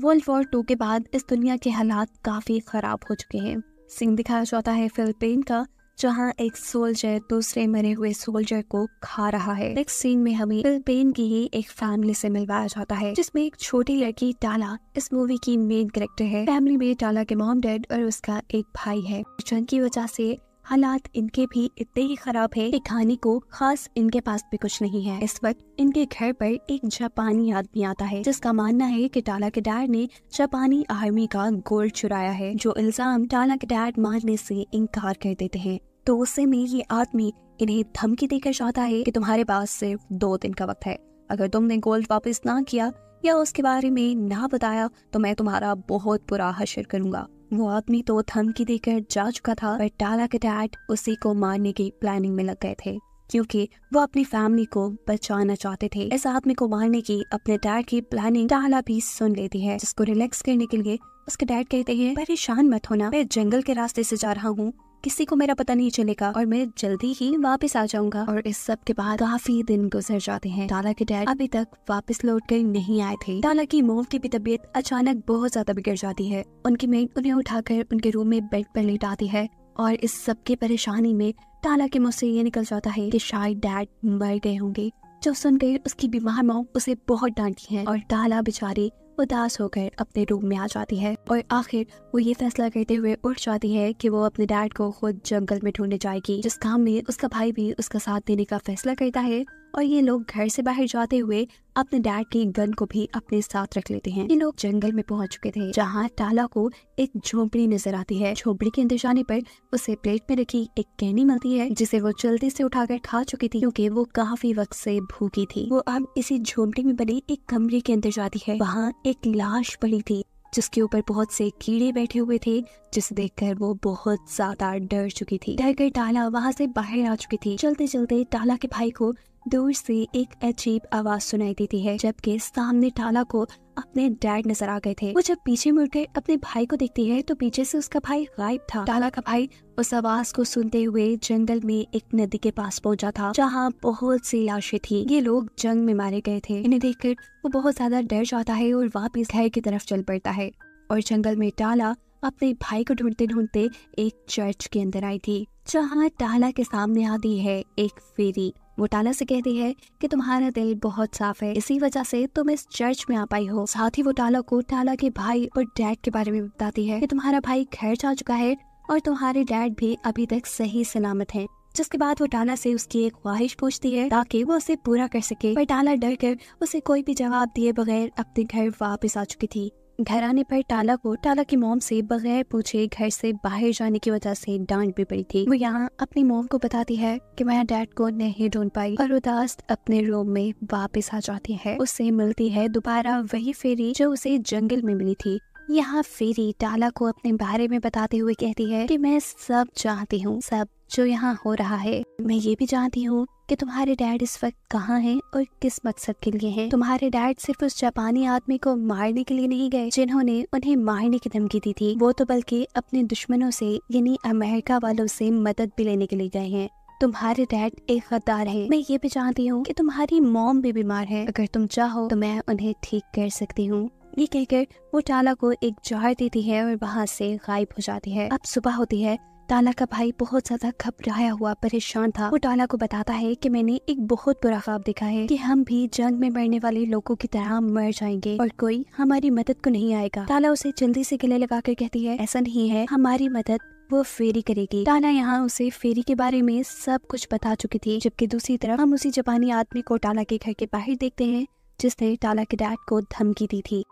World war to के बाद इस दुनिया के हालात काफ़ी खराब हो चुके हैं। सीन दिखाया जाता है फिलिपीन का, जहाँ एक सोल्जर दूसरे मरे हुए सोल्जर को खा रहा है। नेक्स्ट सीन में हमें फिलिपीन की ही एक फैमिली से मिलवाया जाता है, जिसमें एक छोटी लड़की टाला इस मूवी की मेन कैरेक्टर है। फैमिली में टाला के मॉम डैड और उसका एक भाई है। की वजह से हालात इनके भी इतने ही खराब है कि खाने को खास इनके पास भी कुछ नहीं है। इस वक्त इनके घर पर एक जापानी आदमी आता है, जिसका मानना है कि टाला के डैड ने जापानी आर्मी का गोल्ड चुराया है, जो इल्ज़ाम टाला के डैड मारने से इनकार कर देते हैं। तो उससे में ये आदमी इन्हें धमकी देकर चाहता है कि तुम्हारे पास सिर्फ़ दो दिन का वक्त है। अगर तुमने गोल्ड वापस ना किया या उसके बारे में ना बताया तो मैं तुम्हारा बहुत बुरा हशर करूँगा। वो आदमी तो धमकी देकर जा चुका था, पर टाला के डैड उसी को मारने की प्लानिंग में लग गए थे, क्योंकि वो अपनी फैमिली को बचाना चाहते थे। इस आदमी को मारने की अपने डैड की प्लानिंग टाला भी सुन लेती है, जिसको रिलैक्स करने के लिए उसके डैड कहते हैं, परेशान मत होना, मैं जंगल के रास्ते से जा रहा हूँ किसी को मेरा पता नहीं चलेगा और मैं जल्दी ही वापस आ जाऊँगा। और इस सब के बाद काफ़ी दिन गुजर जाते हैं। टाला के डैड अभी तक वापस लौट कर नहीं आए थे। टाला की मोम की भी तबीयत अचानक बहुत ज़्यादा बिगड़ जाती है। उनकी मेड उन्हें उठाकर उनके रूम में बेड पर लेटाती है और इस सब की परेशानी में टाला के मुँह से ये निकल जाता है कि शायद डैड मर गए होंगे। जो सुन सुनकर उसकी बीमार मोम उसे बहुत डांटती है और टाला बेचारी उदास होकर अपने रूम में आ जाती है और आखिर वो ये फैसला करते हुए उठ जाती है कि वो अपने डैड को खुद जंगल में ढूँढने जाएगी। जिस काम में उसका भाई भी उसका साथ देने का फैसला करता है और ये लोग घर से बाहर जाते हुए अपने डैड की गन को भी अपने साथ रख लेते हैं। ये लोग जंगल में पहुँच चुके थे, जहाँ टाला को एक झोपड़ी नज़र आती है। झोपड़ी के अंदर जाने पर उसे प्लेट में रखी एक कैनी मिलती है, जिसे वो जल्दी से उठाकर खा चुकी थी, क्योंकि वो काफ़ी वक्त से भूखी थी। वो अब इसी झोपड़ी में बनी एक कमरे के अंदर जाती है। वहाँ एक लाश पड़ी थी, जिसके ऊपर बहुत से कीड़े बैठे हुए थे, जिसे देखकर वो बहुत ज़्यादा डर चुकी थी। डर कर टाला वहाँ से बाहर आ चुकी थी। चलते चलते टाला के भाई को दूर से एक अजीब आवाज़ सुनाई देती है, जबकि सामने टाला को अपने डैड नज़र आ गए थे। वो जब पीछे मुड़कर अपने भाई को देखती है तो पीछे से उसका भाई गायब था। टाला का भाई उस आवाज़ को सुनते हुए जंगल में एक नदी के पास पहुँचा था, जहाँ बहुत सी लाशें थी। ये लोग जंग में मारे गए थे। इन्हें देखकर वो बहुत ज़्यादा डर जाता है और वापिस घर की तरफ़ चल पड़ता है। और जंगल में टाला अपने भाई को ढूंढते ढूंढते एक चर्च के अंदर आई थी, जहाँ टाला के सामने आती है एक फेरी। वो टाला से कहती है कि तुम्हारा दिल बहुत साफ़ है। इसी वजह से तुम इस चर्च में आ पाई हो। साथ ही वो टाला को टाला के भाई और डैड के बारे में बताती है कि तुम्हारा भाई घर जा चुका है और तुम्हारे डैड भी अभी तक सही सलामत हैं। जिसके बाद वो टाला से उसकी एक ख्वाहिश पूछती है ताकि वो उसे पूरा कर सके। पर टाला डर कर उसे कोई भी जवाब दिए बगैर अपने घर वापस आ चुकी थी। घर आने पर टाला को टाला की मोम से बगैर पूछे घर से बाहर जाने की वजह से डांट भी पड़ी थी। वो यहाँ अपनी मोम को बताती है कि मैं डैड को नहीं ढूंढ पाई और उदास अपने रूम में वापस आ जाती है। उससे मिलती है दोबारा वही फेरी जो उसे जंगल में मिली थी। यहाँ फेरी टाला को अपने बारे में बताते हुए कहती है कि मैं सब चाहती हूँ, सब जो यहाँ हो रहा है। मैं ये भी जानती हूँ कि तुम्हारे डैड इस वक्त कहाँ हैं और किस मकसद के लिए हैं। तुम्हारे डैड सिर्फ़ उस जापानी आदमी को मारने के लिए नहीं गए, जिन्होंने उन्हें मारने की धमकी दी थी। वो तो बल्कि अपने दुश्मनों से, यानी अमेरिका वालों से मदद भी लेने के लिए गए हैं। तुम्हारे डैड एक गद्दार है। मैं ये भी जानती हूँ कि तुम्हारी मॉम भी बीमार है। अगर तुम चाहो तो मैं उन्हें ठीक कर सकती हूँ। ये कहकर वो टाला को एक जार देती है और वहाँ से गायब हो जाती है। अब सुबह होती है। टाला का भाई बहुत ज़्यादा घबराया हुआ, परेशान था। वो टाला को बताता है कि मैंने एक बहुत बुरा ख्वाब देखा है कि हम भी जंग में मरने वाले लोगों की तरह मर जाएँगे और कोई हमारी मदद को नहीं आएगा। टाला उसे जल्दी से गले लगाकर कहती है, ऐसा नहीं है। हमारी मदद वो फेरी करेगी। टाला यहाँ उसे फेरी के बारे में सब कुछ बता चुकी थी, जबकि दूसरी तरफ़ हम उसी जापानी आदमी को टाला के घर के बाहर देखते हैं, जिसने टाला के डैड को धमकी दी थी।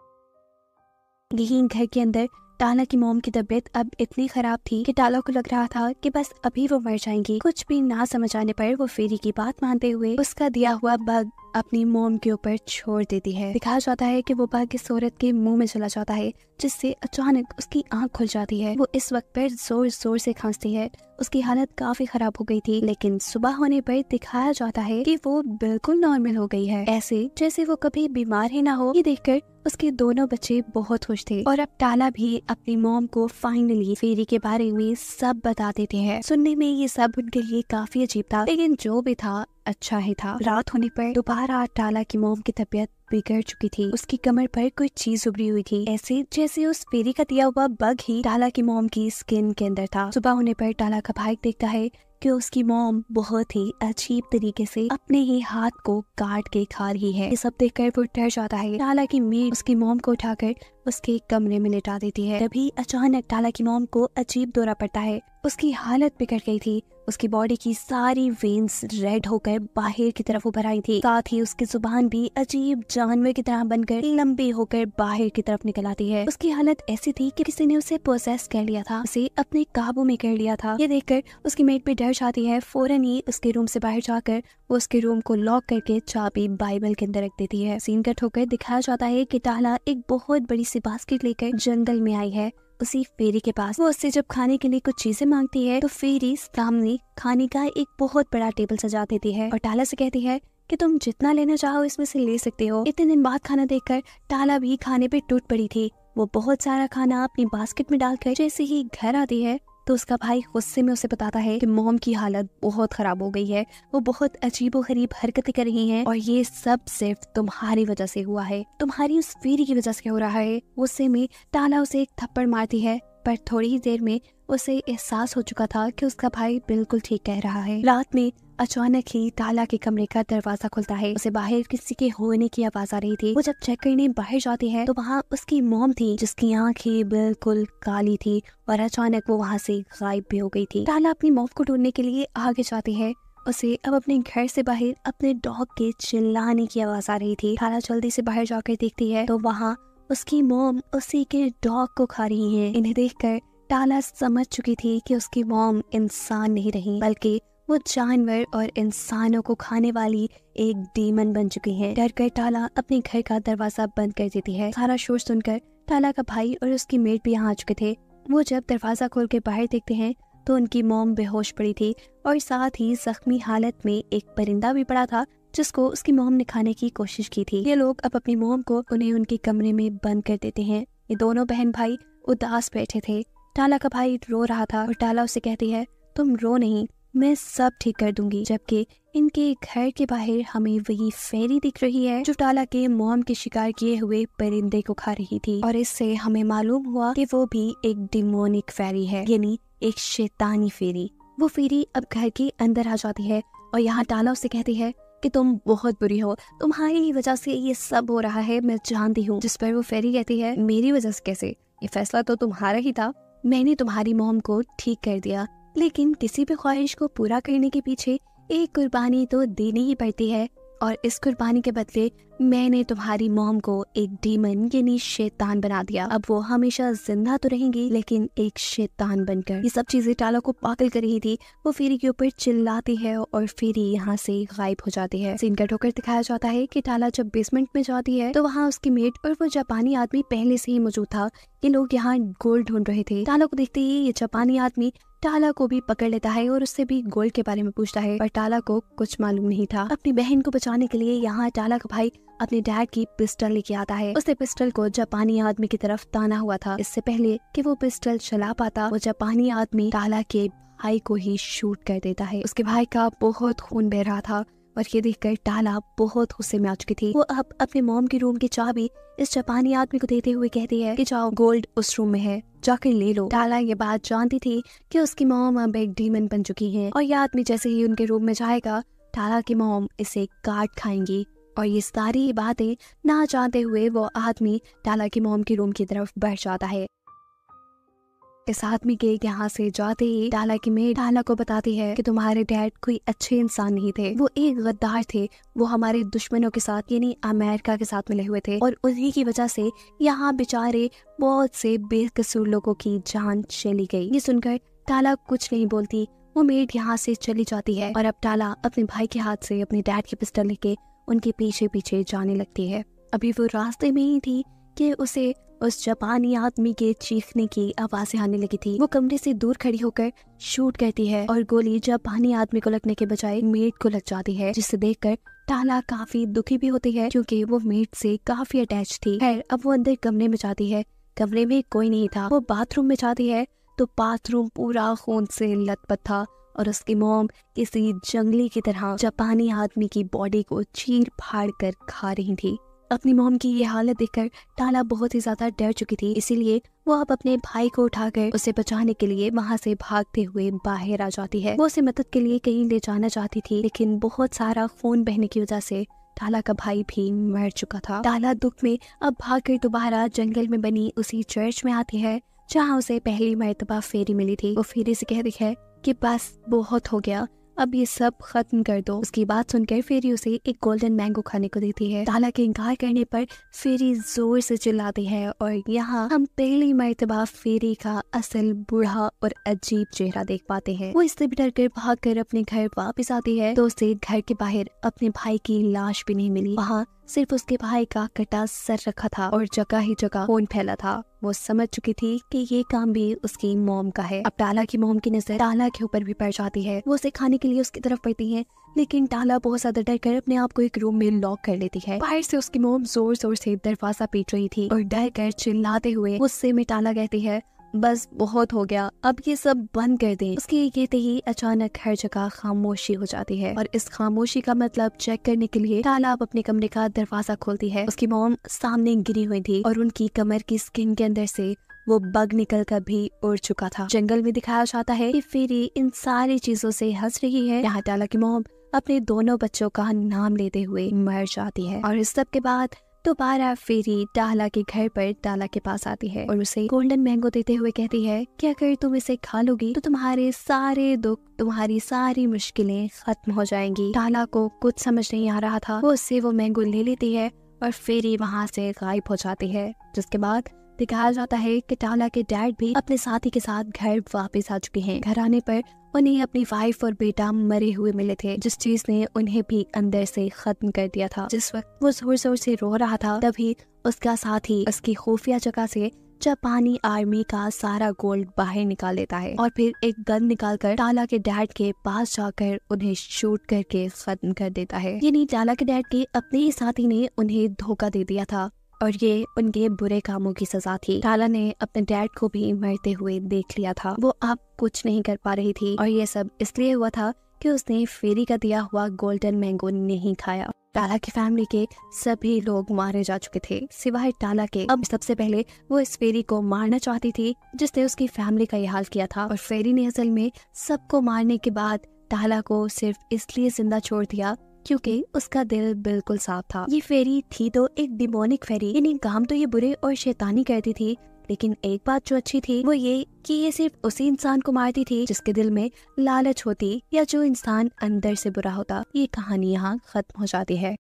यही घर के अंदर टाला की मोम की तबीयत अब इतनी खराब थी कि टाला को लग रहा था कि बस अभी वो मर जाएँगी। कुछ भी ना समझ आने पर वो फेरी की बात मानते हुए उसका दिया हुआ बग अपनी मोम के ऊपर छोड़ देती है। दिखाया जाता है कि वो इस औरत के मुँह में चला जाता है, जिससे अचानक उसकी आँख खुल जाती है। वो इस वक्त पर ज़ोर ज़ोर से खांसती है। उसकी हालत काफ़ी खराब हो गई थी, लेकिन सुबह होने पर दिखाया जाता है कि वो बिल्कुल नॉर्मल हो गई है। ऐसे, जैसे वो कभी बीमार ही ना हो, ये देखकर उसके दोनों बच्चे बहुत खुश थे और अब टाला भी अपनी मोम को फाइनली फेरी के बारे में सब बता देते हैं। सुनने में ये सब उनके लिए काफ़ी अजीब था, लेकिन जो भी था अच्छा ही था। रात होने पर दोबारा टाला की मोम की तबीयत बिगड़ चुकी थी। उसकी कमर पर कोई चीज़ उभरी हुई थी। ऐसे जैसे उस फेरी का दिया हुआ बग ही टाला की मोम की स्किन के अंदर था। सुबह होने पर टाला का भाई देखता है कि उसकी मोम बहुत ही अजीब तरीके से अपने ही हाथ को काट के खा रही है। ये सब देखकर वो डर जाता है। टाला की मेड उसकी मोम को उठाकर उसके कमरे में लिटा देती है। तभी अचानक टाला की मोम को अजीब दौरा पड़ता है। उसकी हालत बिगड़ गई थी। उसकी बॉडी की सारी वेन्स रेड होकर बाहर की तरफ़ उभर आई थी। साथ ही उसकी ज़ुबान भी अजीब जानवर की तरह बनकर लंबी होकर बाहर की तरफ़ निकल आती है। उसकी हालत ऐसी थी कि किसी ने उसे प्रोसेस कर लिया था। उसे अपने काबू में कर लिया था। ये देखकर उसकी मेट पे डर जाती है। फ़ौरन ही उसके रूम से बाहर जाकर वो उसके रूम को लॉक करके चाबी बाइबल के अंदर रख देती है। सीन कट होकर दिखाया जाता है कि टाला एक बहुत बड़ी सी बास्केट लेकर जंगल में आई है। उसी फेरी के पास। वो उससे जब खाने के लिए कुछ चीज़ें मांगती है तो फेरी सामने खाने का एक बहुत बड़ा टेबल सजा देती है और टाला से कहती है कि तुम जितना लेना चाहो इसमें से ले सकते हो। इतने दिन बाद खाना देखकर टाला भी खाने पे टूट पड़ी थी। वो बहुत सारा खाना अपनी बास्केट में डालकर जैसे ही घर आती है तो उसका भाई गुस्से में उसे बताता है कि मोम की हालत बहुत खराब हो गई है। वो बहुत अजीबो गरीब हरकतें कर रही हैं और ये सब सिर्फ़ तुम्हारी वजह से हुआ है। तुम्हारी उस फेरी की वजह से हो रहा है। गुस्से में टाला उसे एक थप्पड़ मारती है। पर थोड़ी ही देर में उसे एहसास हो चुका था कि उसका भाई बिल्कुल ठीक कह रहा है। रात में अचानक ही ताला के कमरे का दरवाज़ा खुलता है। उसे बाहर किसी के होने की आवाज़ आ रही थी। वो जब चेक करने बाहर जाती है तो वहाँ उसकी मोम थी, जिसकी आँखें बिल्कुल काली थी और अचानक वो वहाँ से गायब भी हो गई थी। ताला अपनी मोम को ढूँढने के लिए आगे जाती है। उसे अब अपने घर से बाहर अपने डॉग के चिल्लाने की आवाज़ आ रही थी। ताला जल्दी से बाहर जाकर देखती है तो वहाँ उसकी मोम उसी के डॉग को खा रही है। इन्हें देखकर टाला समझ चुकी थी कि उसकी मोम इंसान नहीं रही, बल्कि वो जानवर और इंसानों को खाने वाली एक डीमन बन चुकी है। डर कर टाला अपने घर का दरवाज़ा बंद कर देती है। सारा शोर सुनकर टाला का भाई और उसकी मेट भी यहाँ आ चुके थे। वो जब दरवाज़ा खोल के बाहर देखते हैं तो उनकी मोम बेहोश पड़ी थी और साथ ही जख्मी हालत में एक परिंदा भी पड़ा था जिसको उसकी मोम ने खाने की कोशिश की थी। ये लोग अब अपनी मोम को उन्हें उनके कमरे में बंद कर देते हैं। ये दोनों बहन भाई उदास बैठे थे। टाला का भाई रो रहा था और टाला उसे कहती है, तुम रो नहीं, मैं सब ठीक कर दूँगी। जबकि इनके घर के बाहर हमें वही फेरी दिख रही है जो टाला के मोम के शिकार किए हुए परिंदे को खा रही थी। और इससे हमें मालूम हुआ कि वो भी एक डिमोनिक फेरी है, यानी एक शैतानी फेरी वो फेरी अब घर के अंदर आ जाती है और यहाँ टाला उसे कहती है कि तुम बहुत बुरी हो। तुम्हारी ही वजह से ये सब हो रहा है, मैं जानती हूँ। जिस पर वो फेरी कहती है, मेरी वजह से कैसे? ये फैसला तो तुम्हारा ही था। मैंने तुम्हारी मोम को ठीक कर दिया। लेकिन किसी भी ख्वाहिश को पूरा करने के पीछे एक कुर्बानी तो देनी ही पड़ती है। और इस कुर्बानी के बदले मैंने तुम्हारी मोम को एक डीमन यानी शैतान बना दिया। अब वो हमेशा ज़िंदा तो रहेंगी, लेकिन एक शैतान बनकर। ये सब चीज़ें टाला को पागल कर रही थी। वो फेरी के ऊपर चिल्लाती है और फेरी यहाँ से गायब हो जाती है। सीन कट होकर दिखाया जाता है कि टाला जब बेसमेंट में जाती है तो वहाँ उसकी मेट और वो जापानी आदमी पहले से ही मौजूद था। ये लोग यहाँ गोल्ड ढूंढ रहे थे। टाला को देखते ही ये जापानी आदमी टाला को भी पकड़ लेता है और उससे भी गोल्ड के बारे में पूछता है। पर टाला को कुछ मालूम नहीं था। अपनी बहन को बचाने के लिए यहाँ टाला का भाई अपने डैड की पिस्टल लेके आता है। उसने पिस्टल को जापानी आदमी की तरफ़ ताना हुआ था। इससे पहले कि वो पिस्टल चला पाता, वो जापानी आदमी टाला के भाई को ही शूट कर देता है। उसके भाई का बहुत खून बह रहा था और ये देखकर टाला बहुत गुस्से में आ चुकी थी। वो अब अपने मोम के रूम की चाबी इस जापानी आदमी को देते हुए कहती है कि, जाओ, गोल्ड उस रूम में है जाकर ले लो। टाला ये बात जानती थी कि उसकी मोम अब एक डीमन बन चुकी है और ये आदमी जैसे ही उनके रूम में जाएगा टाला की मोम इसे काट खाएँगी। और ये सारी बातें ना जानते हुए वो आदमी टाला की मोम की रूम की तरफ़ बढ़ जाता है। इस आदमी के यहाँ से जाते ही टाला की मेड टाला को बताती है कि तुम्हारे डैड कोई अच्छे इंसान नहीं थे। वो एक गद्दार थे। वो हमारे दुश्मनों के साथ, यानी अमेरिका के साथ मिले हुए थे। और उन्हीं की वजह से यहाँ बेचारे बहुत से बेकसूर लोगों की जान चली गई। ये सुनकर टाला कुछ नहीं बोलती। वो मेड यहाँ से चली जाती है। और अब टाला अपने भाई के हाथ से अपने डैड की पिस्टल लेके उनके पीछे पीछे जाने लगती है। अभी वो रास्ते में ही थी कि उसे उस जापानी आदमी के चीखने की आवाज़ें आने लगी थी। वो कमरे से दूर खड़ी होकर शूट करती है और गोली जापानी आदमी को लगने के बजाय मेट को लग जाती है, जिसे देखकर टाला काफ़ी दुखी भी होती है क्योंकि वो मेट से काफ़ी अटैच थी। खैर, अब वो अंदर कमरे में जाती है। कमरे में कोई नहीं था। वो बाथरूम में जाती है तो बाथरूम पूरा खून से लथपथ था। और उसकी मोम किसी जंगली की तरह जापानी आदमी की बॉडी को चीर फाड़ कर खा रही थी। अपनी मोम की ये हालत देखकर टाला बहुत ही ज़्यादा डर चुकी थी, इसीलिए वो अब अपने भाई को उठाकर उसे बचाने के लिए वहाँ से भागते हुए बाहर आ जाती है। वो उसे मदद के लिए कहीं ले जाना चाहती थी, लेकिन बहुत सारा खून बहने की वजह से टाला का भाई भी मर चुका था। टाला दुख में अब भागकर दोबारा जंगल में बनी उसी चर्च में आती है, जहाँ उसे पहली मरतबा फेरी मिली थी। वो फेरी से कहती है कि बस बहुत हो गया। अब ये सब खत्म कर दो। उसकी बात सुनकर फेरी उसे एक गोल्डन मैंगो खाने को देती है। ताला के इनकार करने पर फेरी ज़ोर से चिल्लाती है और यहाँ हम पहली मरतबा फेरी का असल बूढ़ा और अजीब चेहरा देख पाते हैं। वो इससे भी डर कर भाग कर अपने घर वापस आती है। तो उसे घर के बाहर अपने भाई की लाश भी नहीं मिली। वहाँ सिर्फ़ उसके भाई का कटा सर रखा था और जगह ही जगह खून फैला था। वो समझ चुकी थी कि ये काम भी उसकी मोम का है। अब टाला की मोम की नज़र टाला के ऊपर भी पड़ जाती है। वो उसे खाने के लिए उसकी तरफ़ पड़ती है, लेकिन टाला बहुत ज़्यादा डर कर अपने आप को एक रूम में लॉक कर लेती है। बाहर से उसकी मोम ज़ोर ज़ोर से दरवाज़ा पीट रही थी और डर कर चिल्लाते हुए गुस्से में टाला कहती है बस बहुत हो गया। अब ये सब बंद कर दें। उसके ये कहते ही अचानक हर जगह खामोशी हो जाती है। और इस खामोशी का मतलब चेक करने के लिए ताला अब अपने कमरे का दरवाज़ा खोलती है। उसकी मोम सामने गिरी हुई थी और उनकी कमर की स्किन के अंदर से वो बग निकल कर भी उड़ चुका था। जंगल में दिखाया जाता है कि फेरी इन सारी चीज़ों से हंस रही है। यहाँ टाला की मोम अपने दोनों बच्चों का नाम लेते हुए मर जाती है। और इस सब के बाद दोबारा फेरी टाला के घर पर टाला के पास आती है और उसे गोल्डन मैंगो देते हुए कहती है कि अगर तुम इसे खा लोगी तो तुम्हारे सारे दुख, तुम्हारी सारी मुश्किलें खत्म हो जाएँगी। टाला को कुछ समझ नहीं आ रहा था। वो उससे वो मैंगो ले लेती है और फेरी वहाँ से गायब हो जाती है, जिसके बाद दिखाया जाता है कि टाला के डैड भी अपने साथी के साथ घर वापस आ चुके हैं। घर आने पर उन्हें अपनी वाइफ और बेटा मरे हुए मिले थे, जिस चीज़ ने उन्हें भी अंदर से खत्म कर दिया था। जिस वक्त वो ज़ोर ज़ोर से रो रहा था, तभी उसका साथी उसकी खुफिया जगह से जापानी आर्मी का सारा गोल्ड बाहर निकाल लेता है और फिर एक गन निकाल कर टाला के डैड के पास जाकर उन्हें शूट करके खत्म कर देता है। यानी टाला के डैड के अपने ही साथी ने उन्हें धोखा दे दिया था। और ये उनके बुरे कामों की सजा थी। टाला ने अपने डैड को भी मरते हुए देख लिया था। वो अब कुछ नहीं कर पा रही थी और ये सब इसलिए हुआ था कि उसने फेरी का दिया हुआ गोल्डन मैंगो नहीं खाया। टाला की फैमिली के सभी लोग मारे जा चुके थे। सिवाय टाला के। अब सबसे पहले वो इस फेरी को मारना चाहती थी, जिसने उसकी फैमिली का ये हाल किया था। और फेरी ने असल में सबको मारने के बाद टाला को सिर्फ़ इसलिए ज़िंदा छोड़ दिया क्योंकि उसका दिल बिल्कुल साफ़ था। ये फेरी थी तो एक डिमोनिक फेरी। यानी काम तो ये बुरे और शैतानी करती थी लेकिन एक बात जो अच्छी थी वो ये कि ये सिर्फ़ उसी इंसान को मारती थी जिसके दिल में लालच होती या जो इंसान अंदर से बुरा होता। ये कहानी यहाँ खत्म हो जाती है।